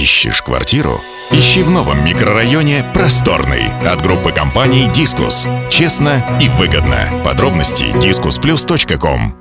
Ищешь квартиру? Ищи в новом микрорайоне «Просторный» от группы компаний «Дискус». Честно и выгодно. Подробности discusplus.com